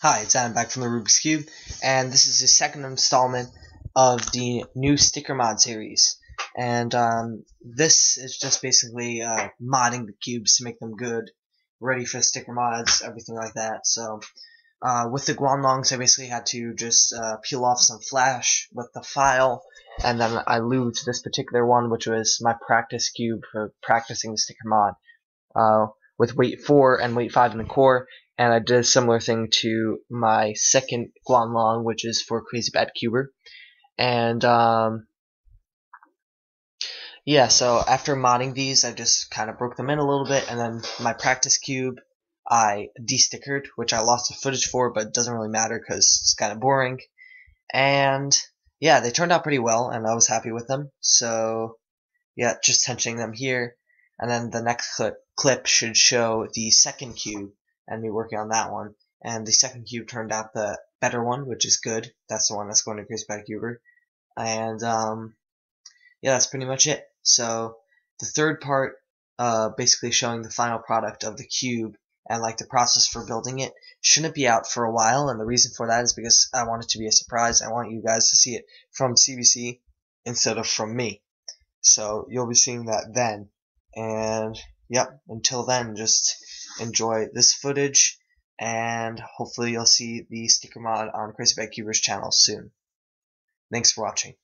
Hi, it's Adam back from the Rubik's Cube, and this is the second installment of the new sticker mod series. And um, this is just basically uh, modding the cubes to make them good, ready for sticker mods, everything like that. So uh, with the Guanlongs, I basically had to just uh, peel off some flash with the file, and then I lubed this particular one, which was my practice cube for practicing the sticker mod. With weight 4 and weight 5 in the core, and I did a similar thing to my second Guanlong, which is for Crazy Bad Cuber. And, um, yeah, so after modding these, I just kind of broke them in a little bit, and then my practice cube, I destickered, which I lost the footage for, but it doesn't really matter because it's kind of boring. And, yeah, they turned out pretty well, and I was happy with them. So, yeah, just tensioning them here. And then the next clip, clip should show the second cube, and me working on that one. And the second cube turned out the better one, which is good. That's the one that's going to Chris Cuber. And um, yeah, that's pretty much it. So the third part, uh, basically showing the final product of the cube and like the process for building it, shouldn't be out for a while. And the reason for that is because I want it to be a surprise. I want you guys to see it from CBC instead of from me. So you'll be seeing that then. And yep, until then, just enjoy this footage, and hopefully you'll see the sticker mod on Crazy Bad Cuber's channel soon. Thanks for watching.